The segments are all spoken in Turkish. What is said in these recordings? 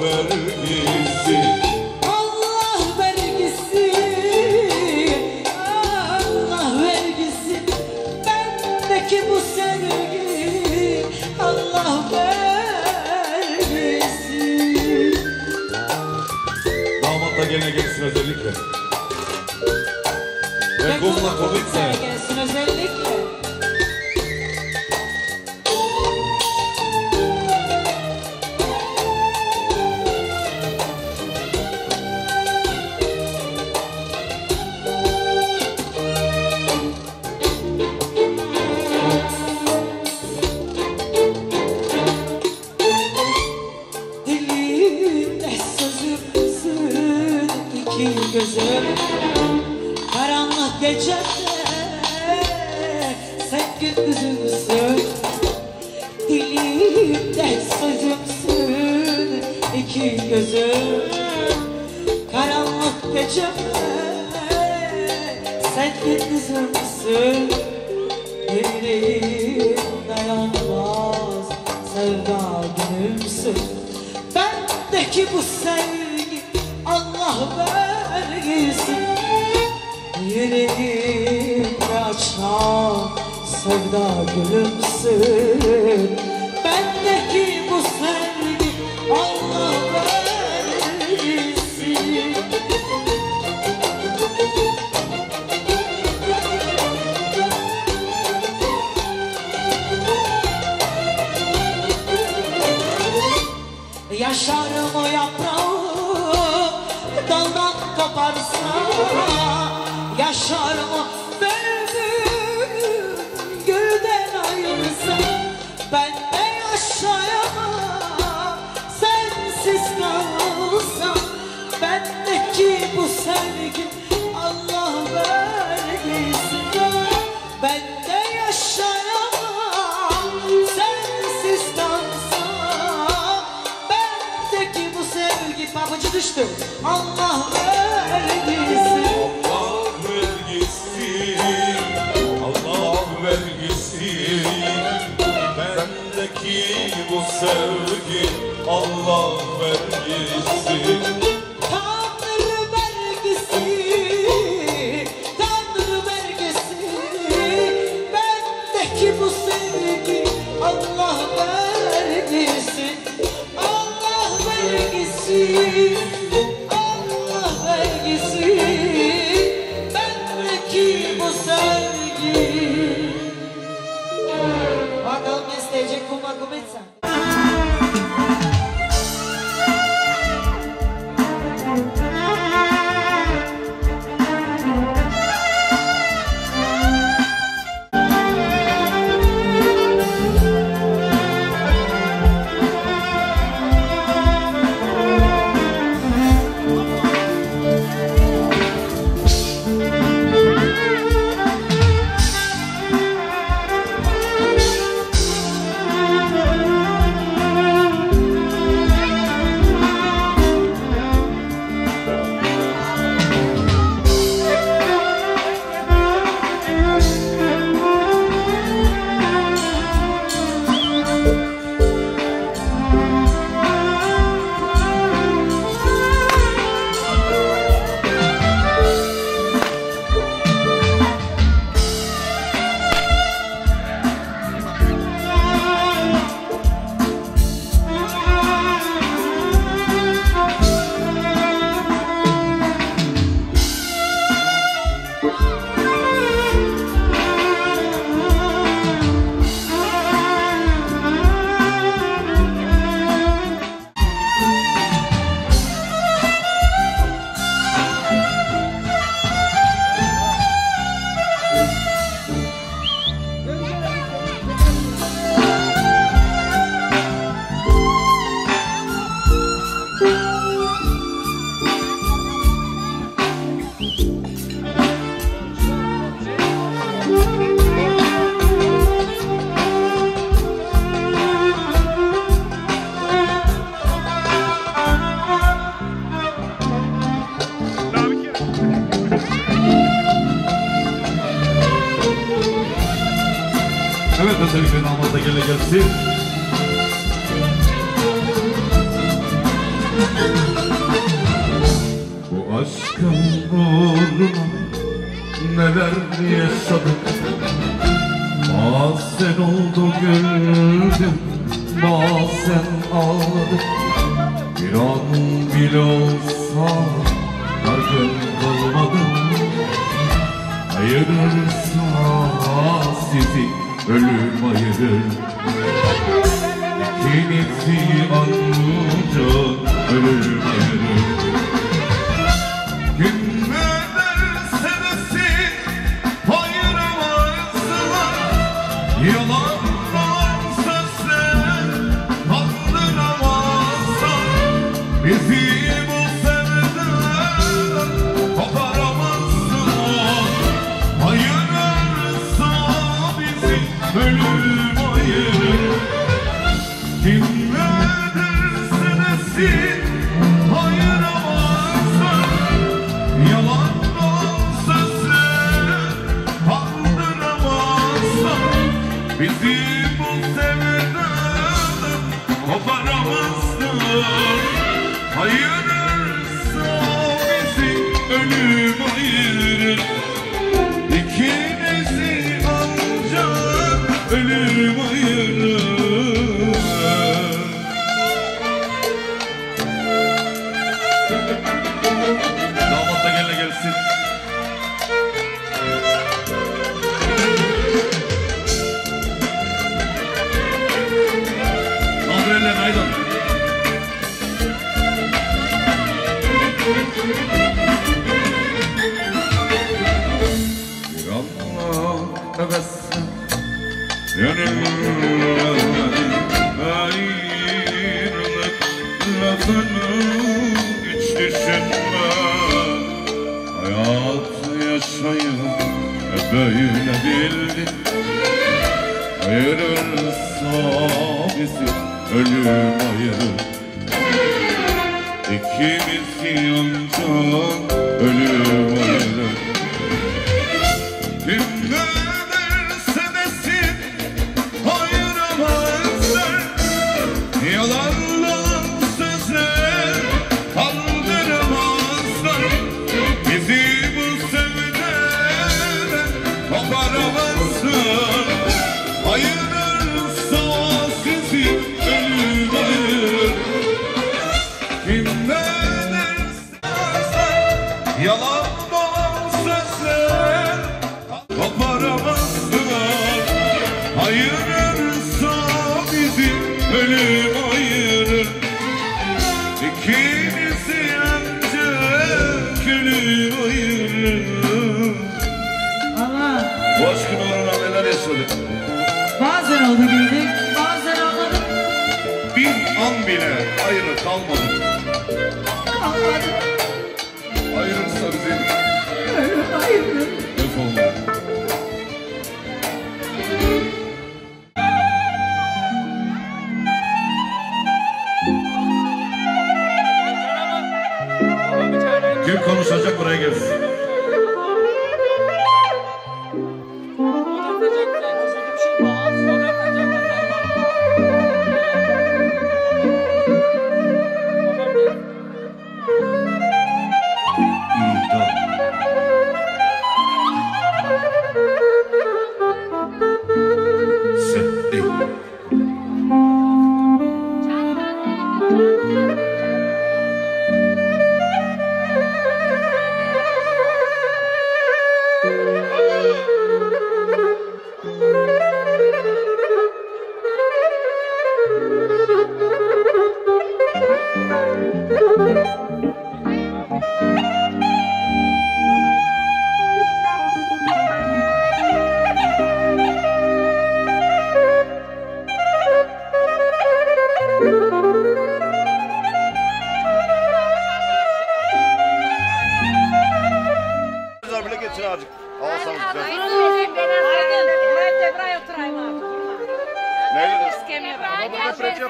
verdi. düştüm Allah vergisi. Allah vergisi. Allah vergisi. Bendeki bu sevgi Allah vergisi. Tanrı vergisi. Tanrı vergisi. Bendeki bu sevgi Allah vergisi. Allah vergisi. göstereceğim size. Bu aşkın uğruna neler diye sabır neşesi ölüm ayırır İkimizi ancak ölüm ayırır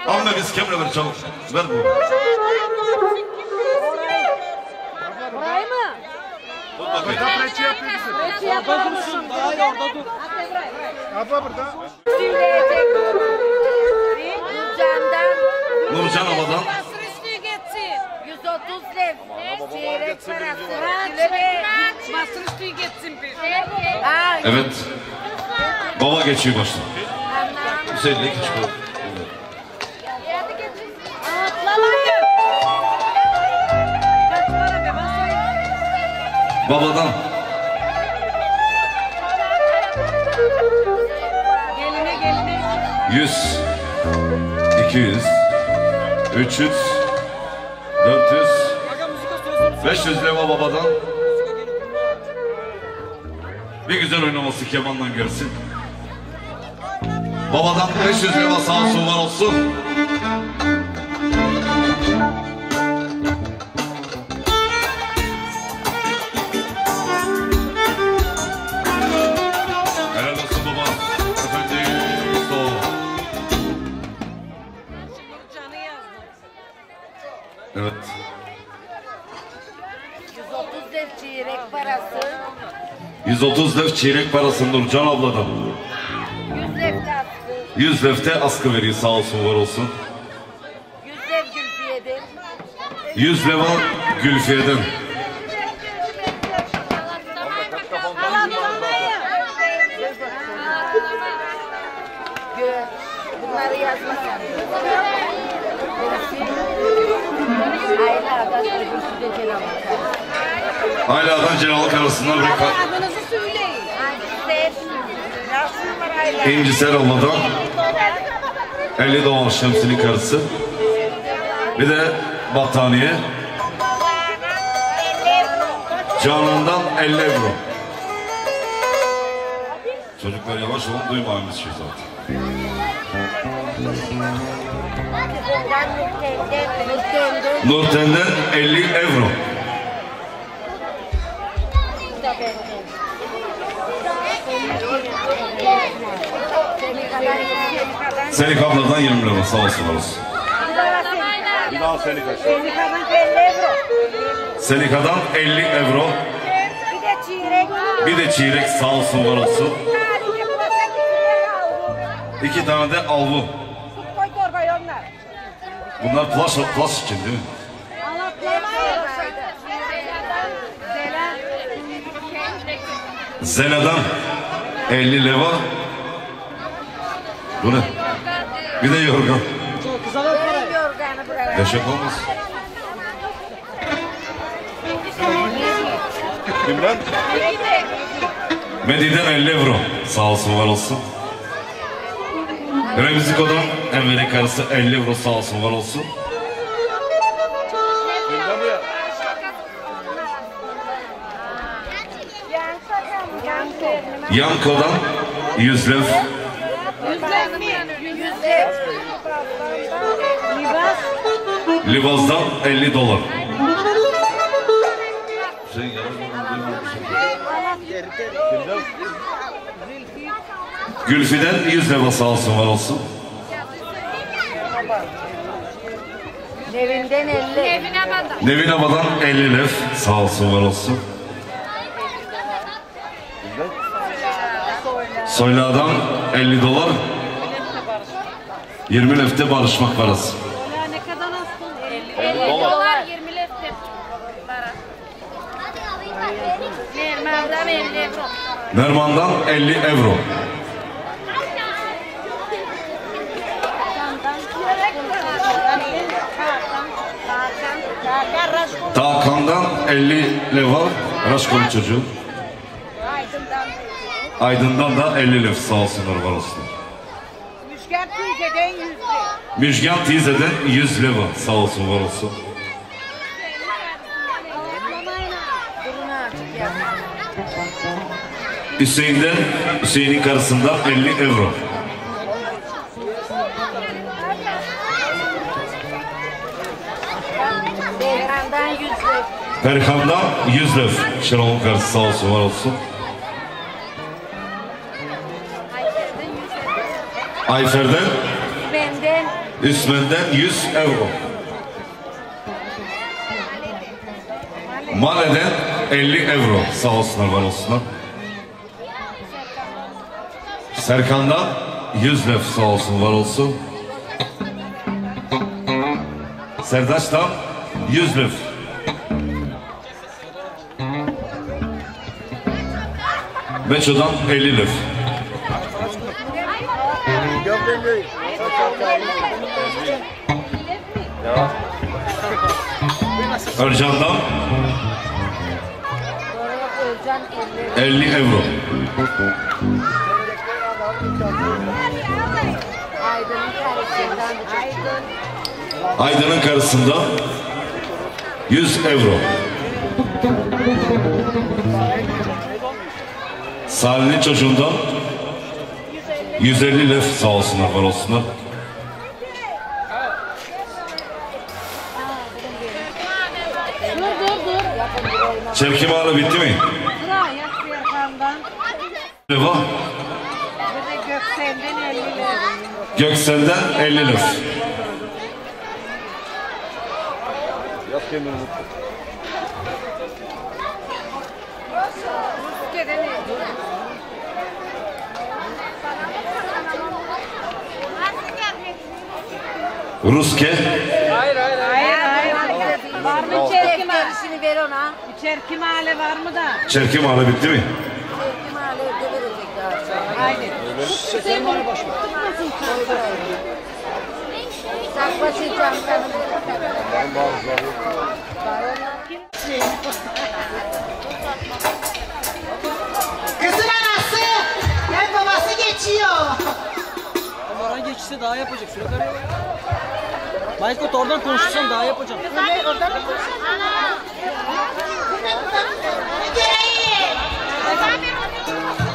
Onunla biz kemre ver çabuk. Ver bu. Burayı mı? Tut bakayım. Yapıyor bizi. Orada dursun. Hayır orada dur. Abla burada. Nurcan'dan. Nurcan abadan. Evet. Baba geçiyor başta anam. Hüseyin'le geçiyor. Atlamayın. Kaç para be basır? Babadan. Geline geline. 100. 200. 300. 400. 500 lira babadan. Bir güzel oynaması kemandan görsün. Babadan 500 lira sağ olsun var olsun. Helal olsun baba. Canı yazdı. Evet. 130 lev çeyrek parası. 130 lef çeyrek parası Nurcan abladan. 100 lev katkı. 100 lefte askı veriyor sağ olsun var olsun. 100 lev Gülfiye'den. 100 leva Gülfiye'den. Gö. Bunları yazmasam. Birisi. Aylardan öbürsü 50 dolar şemsinin karısı. Bir de battaniye. Canan'dan 50 euro. Çocuklar yavaş olun duymayın şey zaten. Nurten'den 50 euro. Bu da benden. Seni kadar iyi. Senik abladan 20 lira sağ olsun var olsun. Bir daha. Seni kadar 50 euro. Senika'dan 50 euro. Bir de çeyrek. Bir de çeyrek sağ olsun var olsun. İki tane de onlar. Bunlar plaş, plaş için değil mi? Zela'dan 50 leva. Bu ne? Bir de yorgan. Yaşak olmaz. Kimden? Medi'den 50 euro. Sağ olsun var olsun. Remziko'dan Emre karısı 50 euro sağ olsun var olsun. Yanko'dan 100 lev. Libaz'dan 50 dolar. Şey, yavaş duymamışım. Kimden? Gülfi'den 100 leva sağ olsun var olsun. Nevinden 50. Evine bana. Nevin Aba'dan 50 lev sağ olsun var olsun. Soyla'dan 50 dolar. 20 lefte barışmak parası. Ola ne kadar astın? 50 50 dolar. 20 lefte. Para. Nerman'dan 50 euro. Nerman'dan 50 euro. Takan'dan 50 leva. Raşkolu çocuğu. Aydın'dan da 50 lev sağ olsunlar var olsun. Müşker teyzeden 100 lira. Müjgan teyzeden 100 leva sağ olsun var olsun. Hüseyin'den, Hüseyin'in karısından 50 euro. Devran'dan 100 lira. Perkan'dan 100 lev. Şenol'un karısı sağ olsun var olsun. Ayfer'den, Benden İsmen'den 100 euro. Male'den 50 euro. Sağ olsunlar var olsunlar. Serkan'dan 100 lef sağ olsun var olsun. Serdaç'tan 100 lef. Beço'dan 50 lef. Ercan'dan 50 euro. Aydın'ın karısından 100 euro. Salih'in çocuğundan 150 lef sağ olsunlar var olsunlar. Çevkim ağrı bitti mi? Sıra yak Serkan'dan. Ne var? Bir de Göksel'den 50 lira. Göksel'den 50 lef. Ruske Hayır hayır. Var mı çerkim ağrı? Gerisini ver ona. Çerkim ağrı var mı da? Çevkim ağrı bitti mi? Kim hale evde verecek daha sonra. Aynen. Saklaşacağım canım. Kızın anası. Gel babası geçiyor. Oradan geçişte daha yapacak. Şuraya kadar. Maykot oradan konuşursan daha yapacağım. Geleyim. Burada kamera görsünler. Ne yapacak? Kızın anası. Bir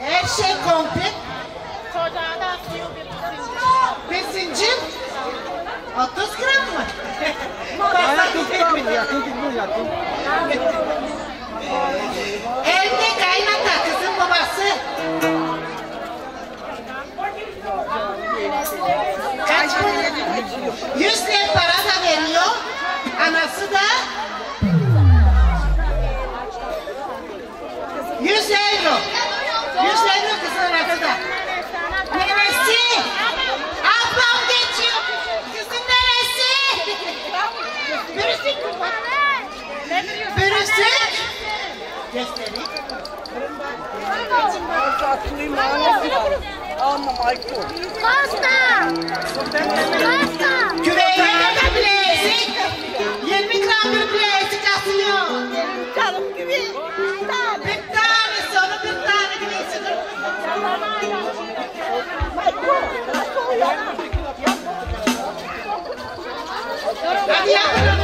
Her şey komplet. Bir zincir 30 gram mı? Yakın tutar Yakın tutar yakın. Evde kaynata kızın babası. Kaç para? 100 lira para da veriyor. Anası da 100 euro. 100 euro kızın anası da. Neresi? Ablam geçiyor. Kızın neresi? Birisi. Birisi. Göstereyim. Küveyle de bilezik. 20 gram bir bilezik atıyor. Canım gibi. Bir tane sonra bir tane bilezik. Hadi yavrum.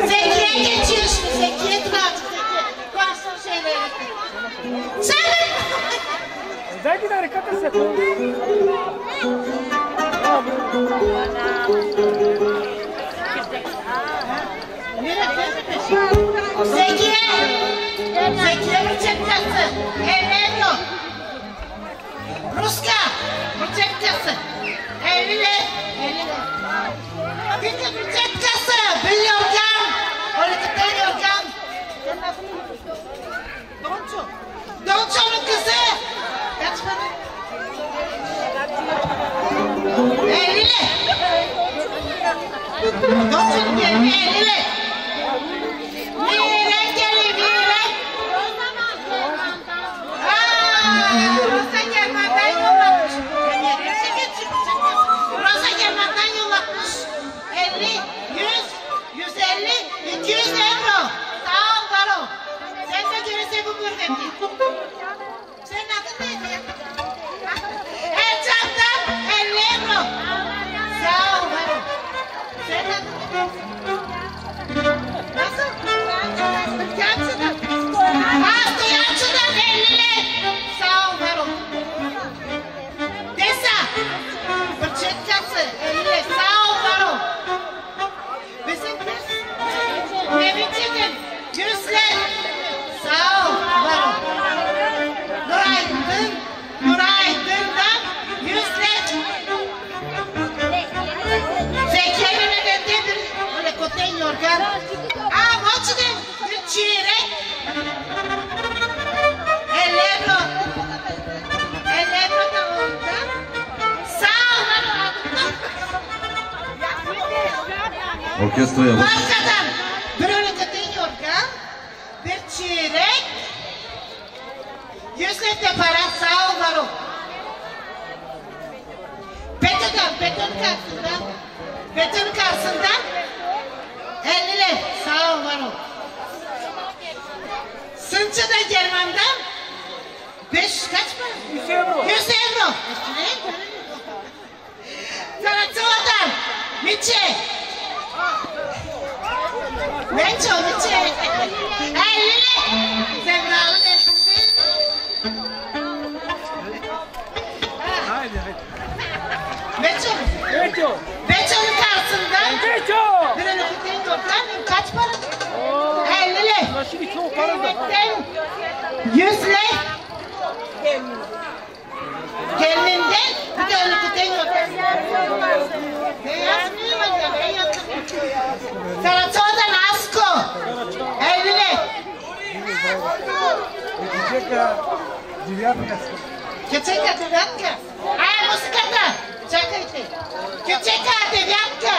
Zekiye geçiyor şimdi. Zekiye dur artık. Zekiye. Koysun şeyleri. Sen Belki de hareket etsin. Zekiye! Zekiye bıçakçası! Evleniyor! Ruska! Bıçakçası! Evli! Çünkü bıçakçası! Bir Donço'nun Küçük devyatka. Ay musikata. Çakaytı. Küçük devyatka.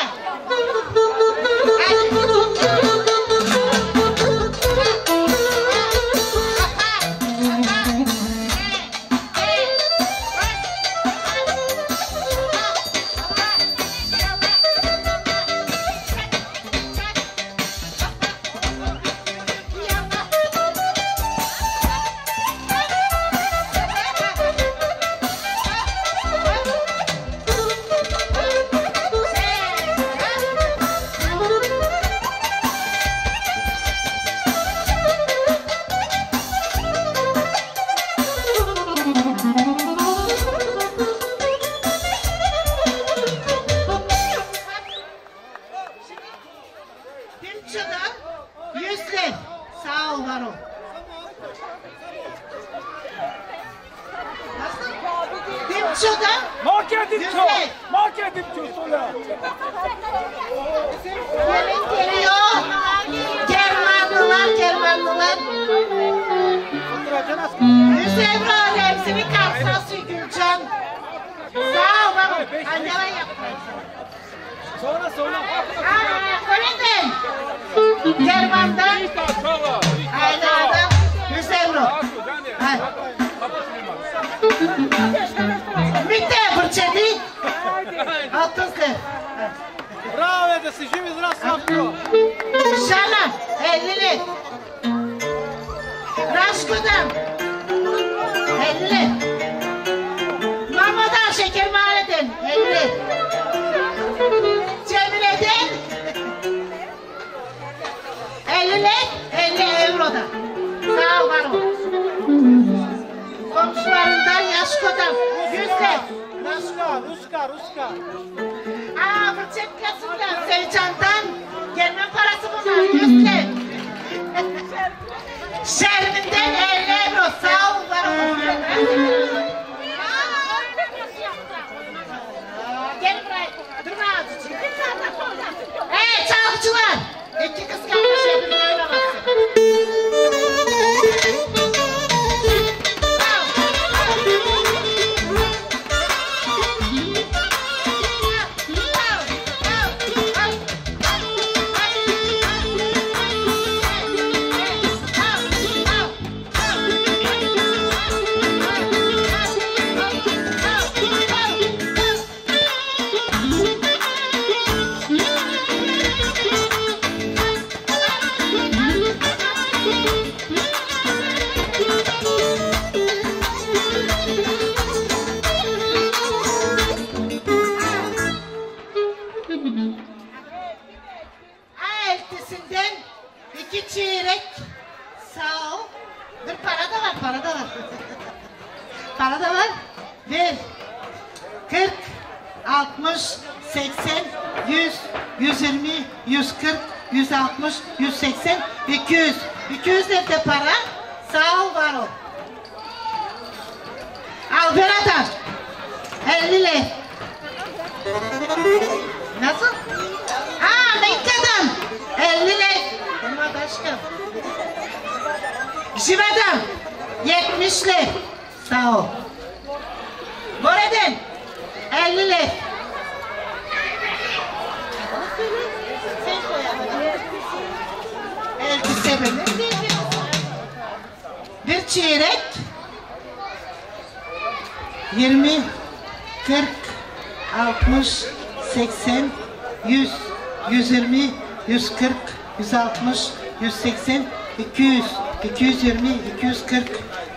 220, 240,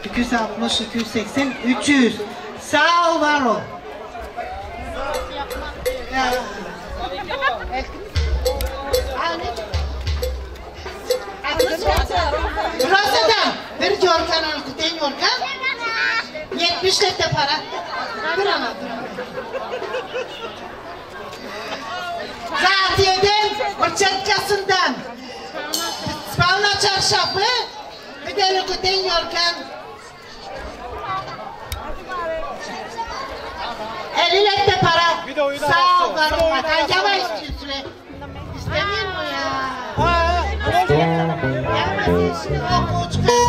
260, 280, 300. Sağ ol, var ol. Ya. Rosadan bir yorgan al kutayım yorgan. 70 lira para. Bir ama bir ama. Zatiyeden, Bırçatkasından, Spalna Çarşafı, ustedes que tengan Eliyle de para. Sağ ol varım. Acaba istiyorsun. İstemiyor mu ya? Ha, ha. Gelmesin şimdi o koçka.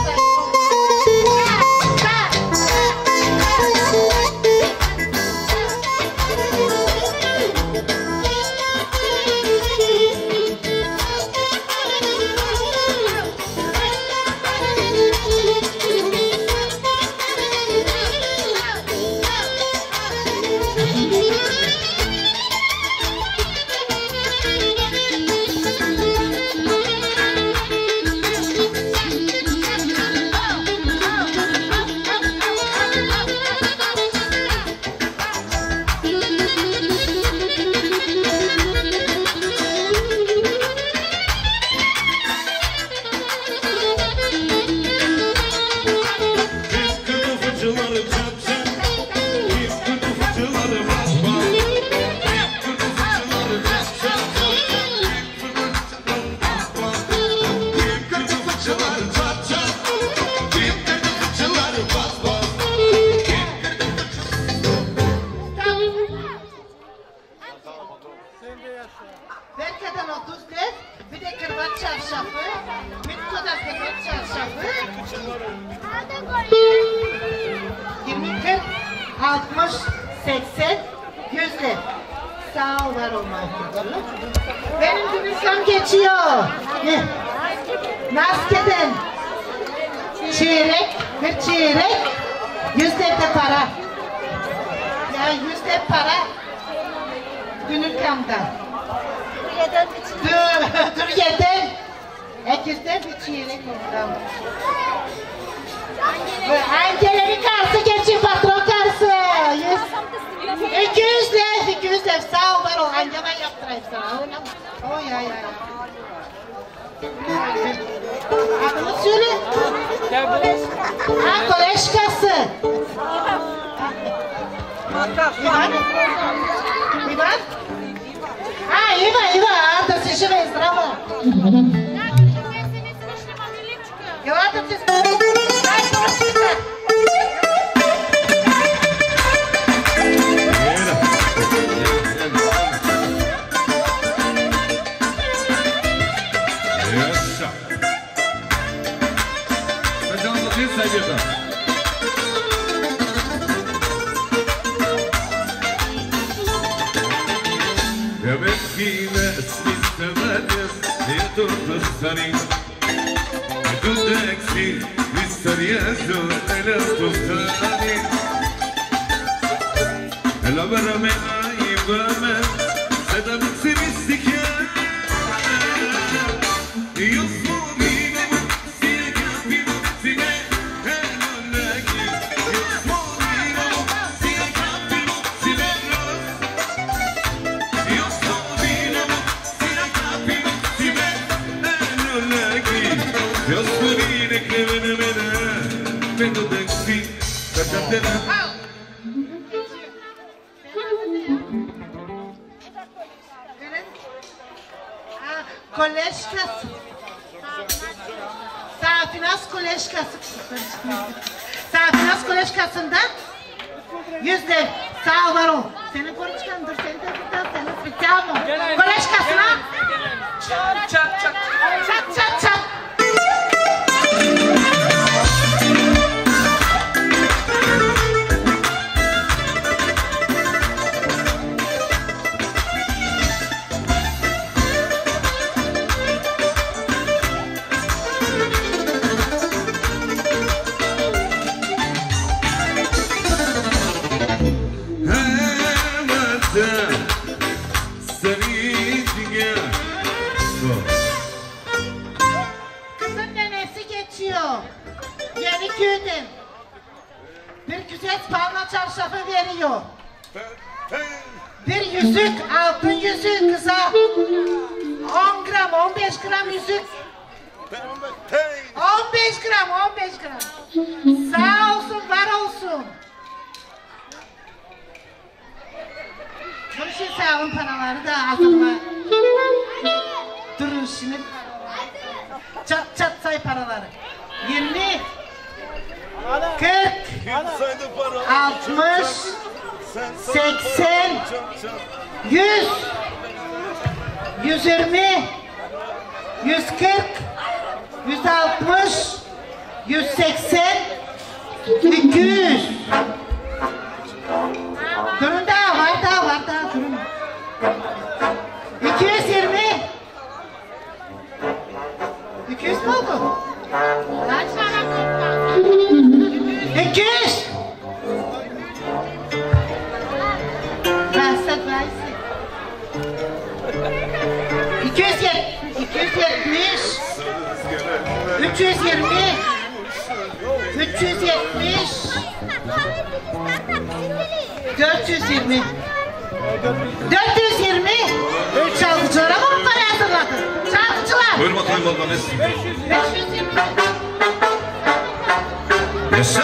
say paraları. 20 40 60 80 100 120 140 160 180 200 320 370 420 420 Çalgıcılara mı bunları hazırladın? Çalgıcılar Buyurun bakayım babanız 520 Yaşa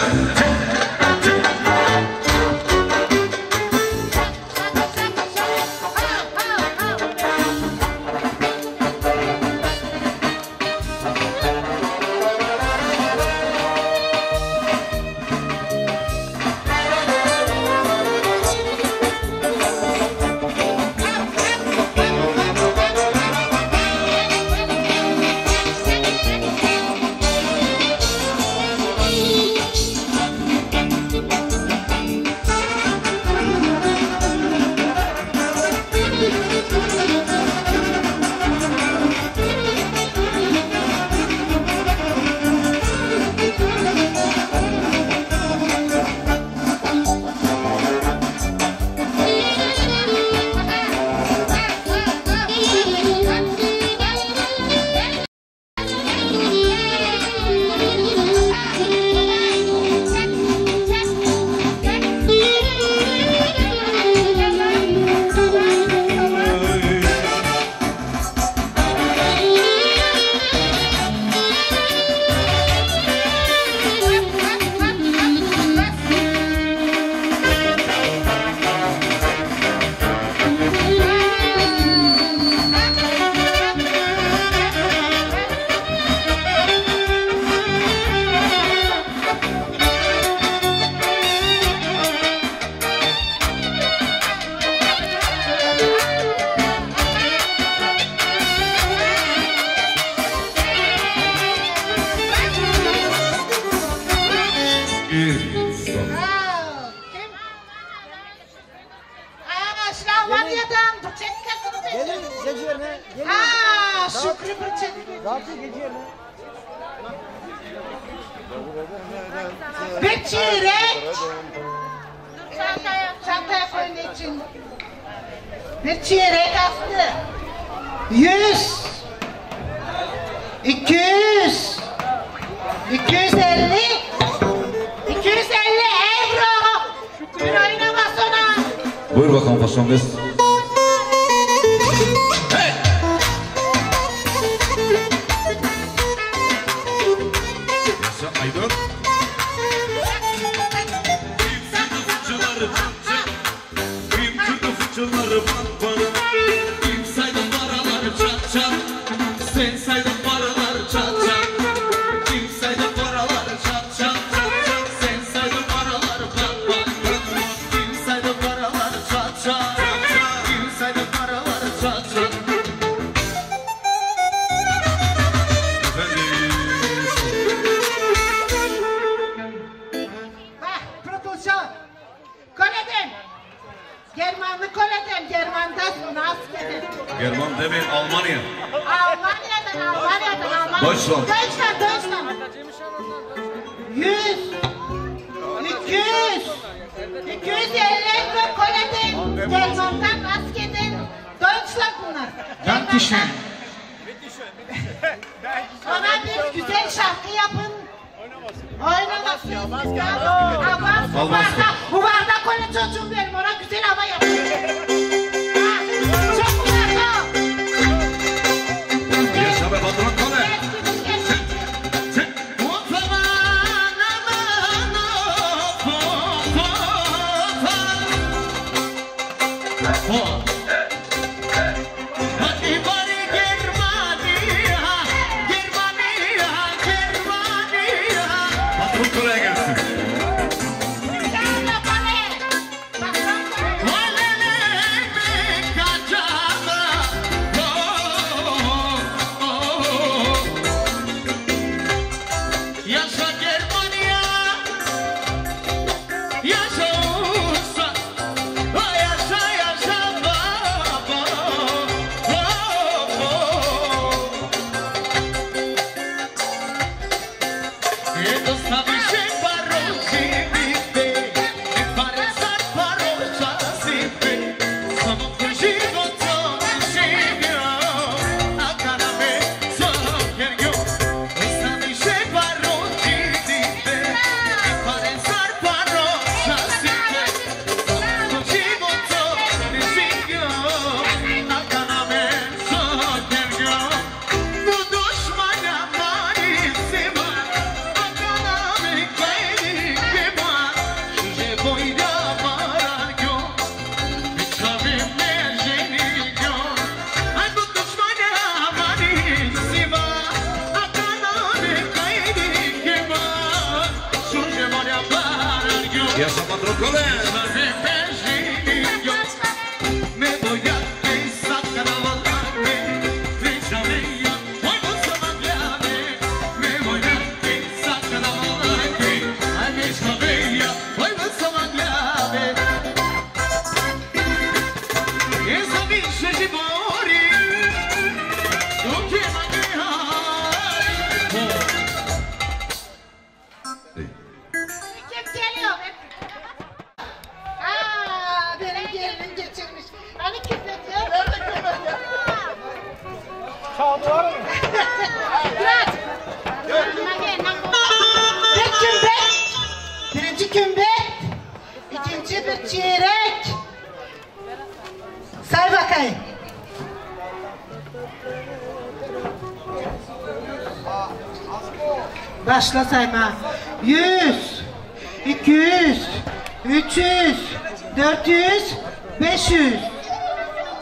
500.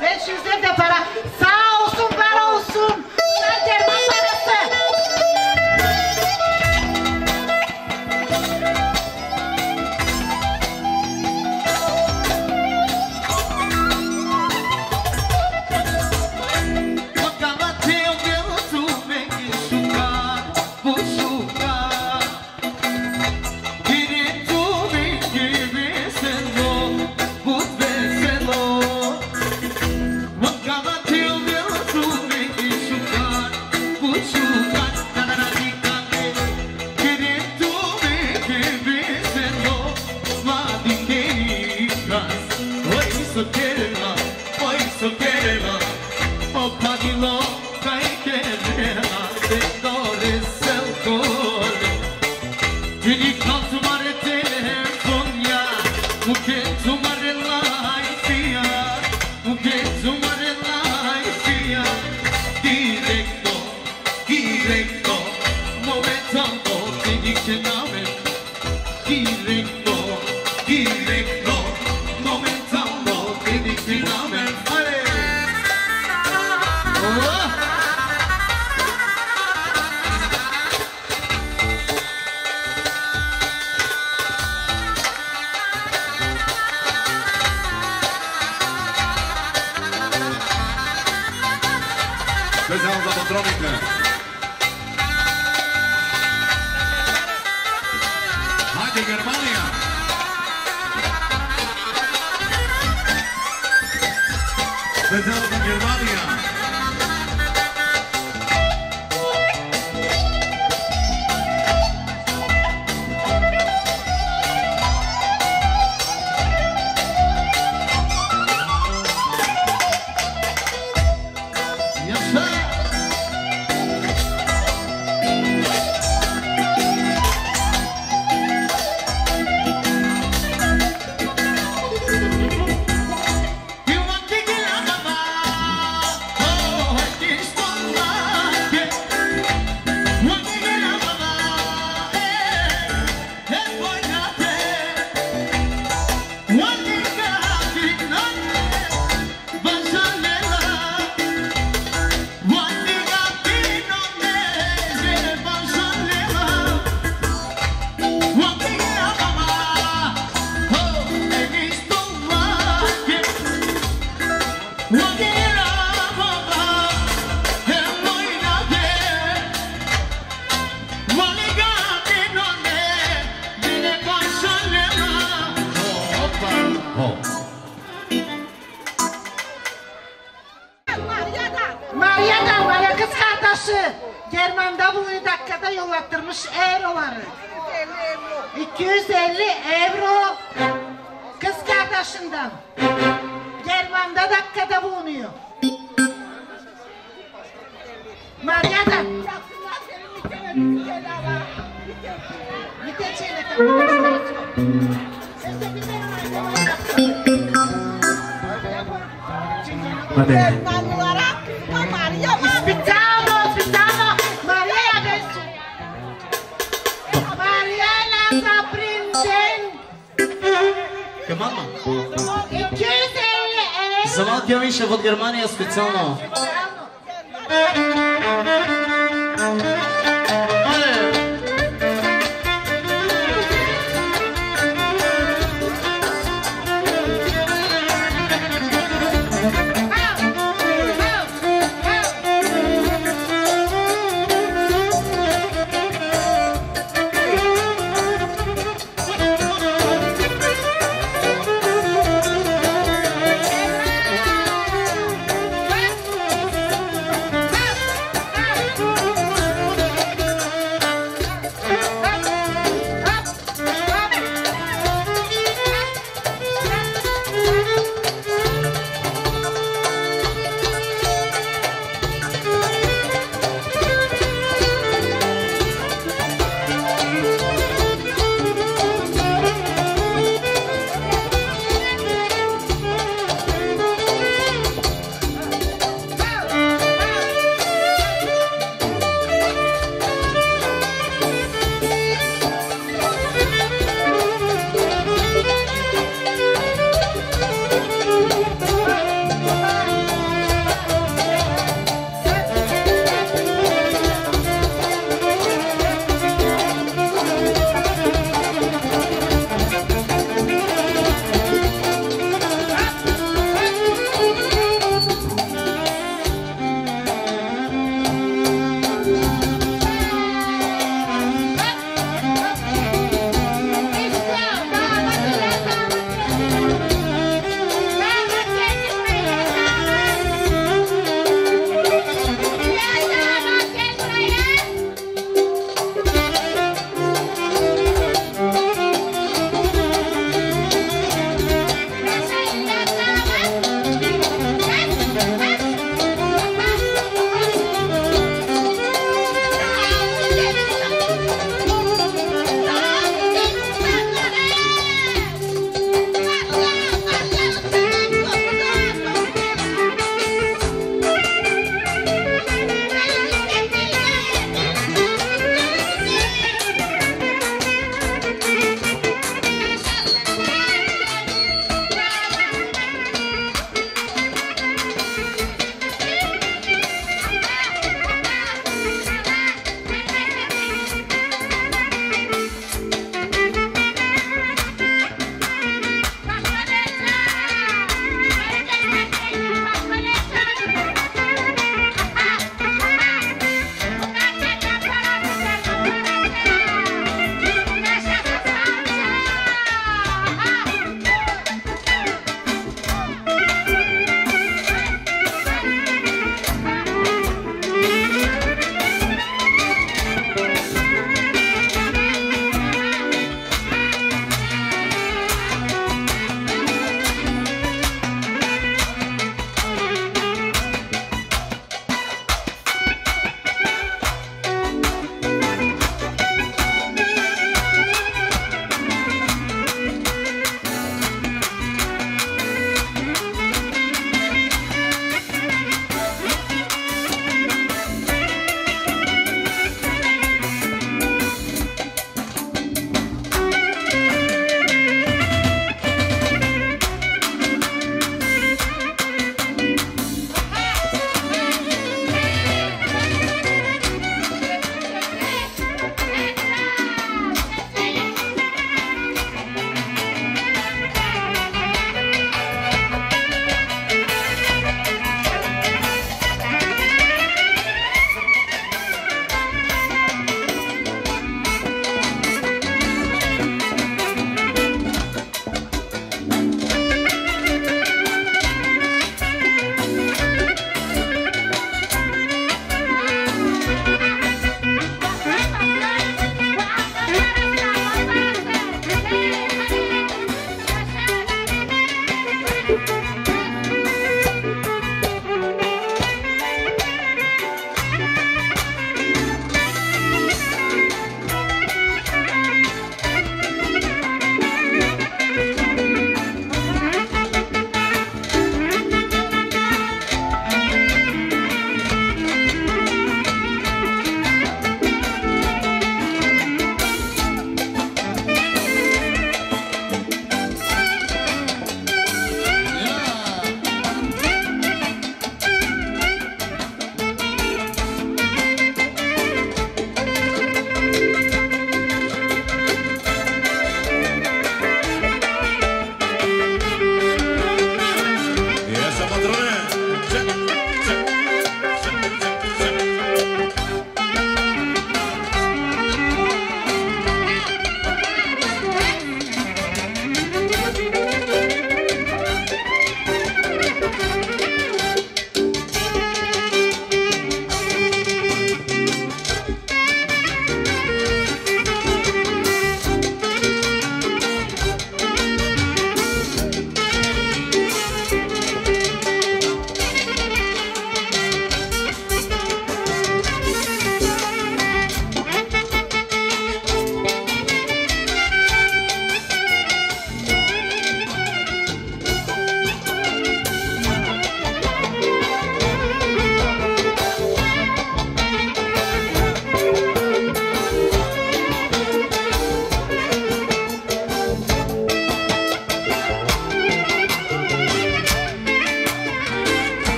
500 de para. Sağ olsun